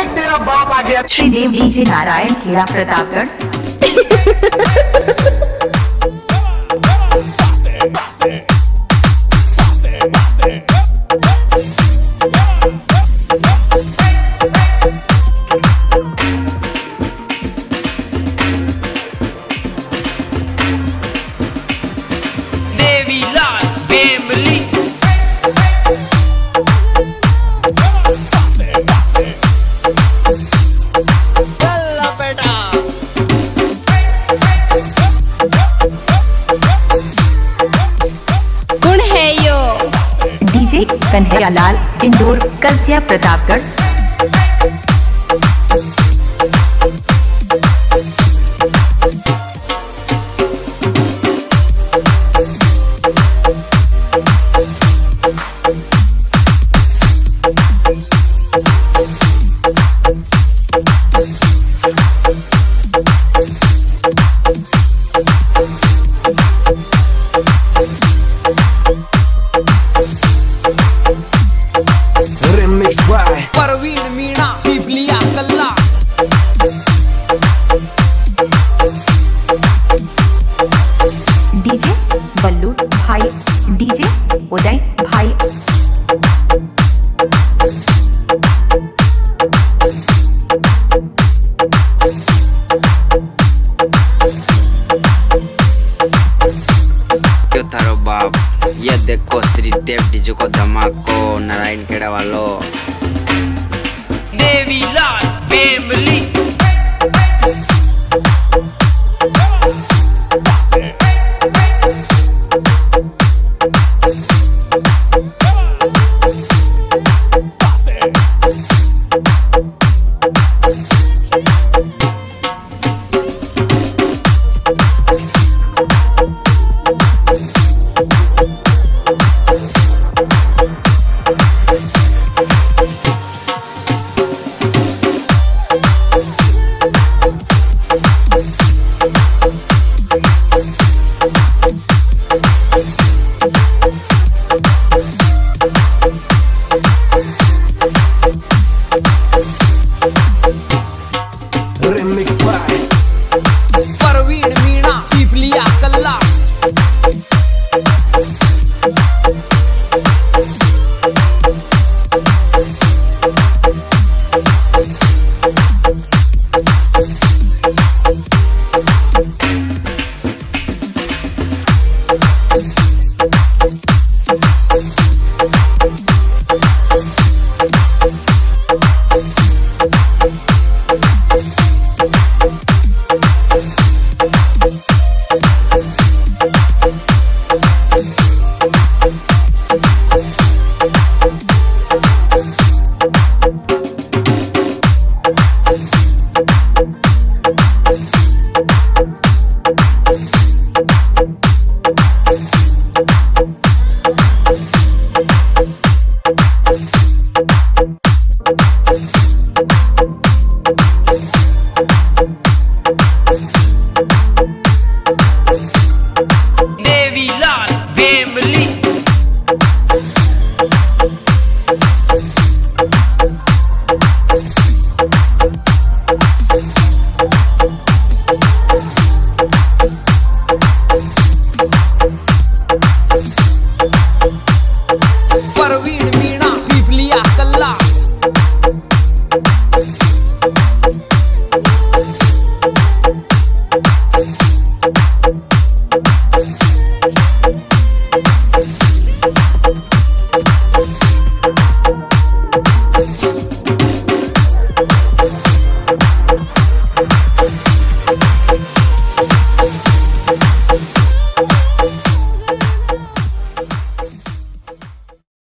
देख तेरा बाप आ गया। श्रीदेव जी नारायण खेड़ा प्रतापगढ़। कन्हैयालाल इंदौर कलसिया प्रतापगढ़। भाई डीजे उदय भाई। थारो बाप ये देखो श्रीदेव डीजू को धमाको नारायण खेड़ा वालों देवी लाल बेमली